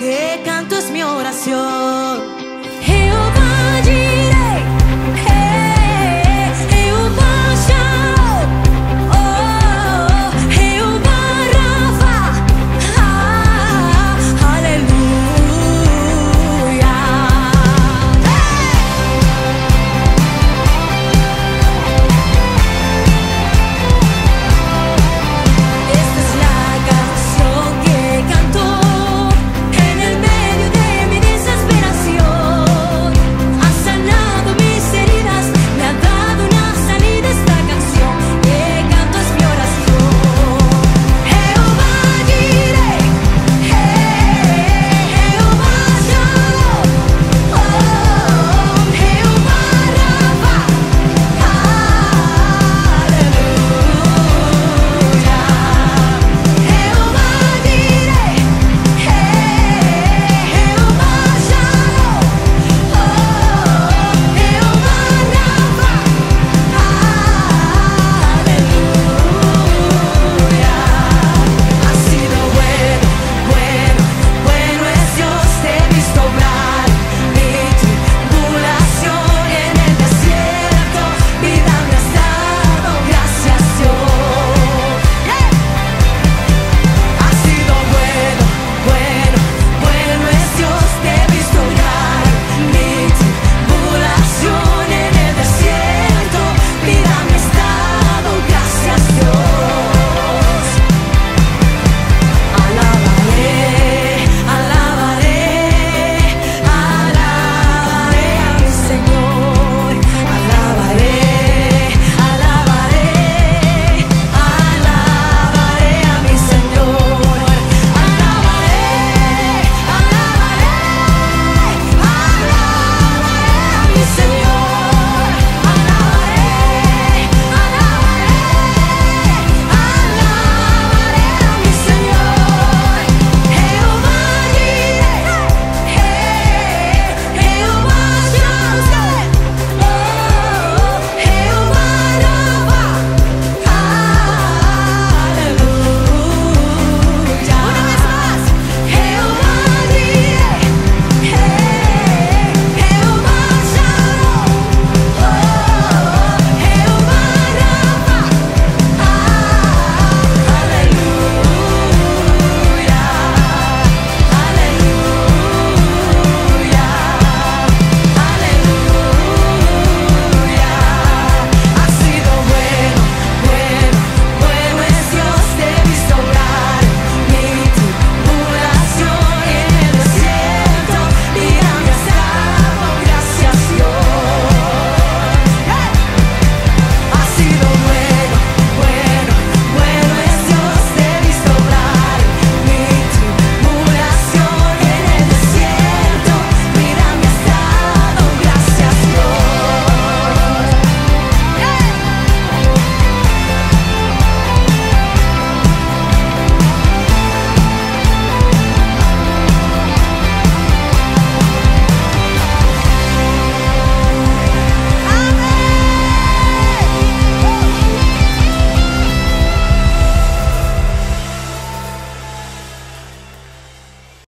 Te canto es mi oración.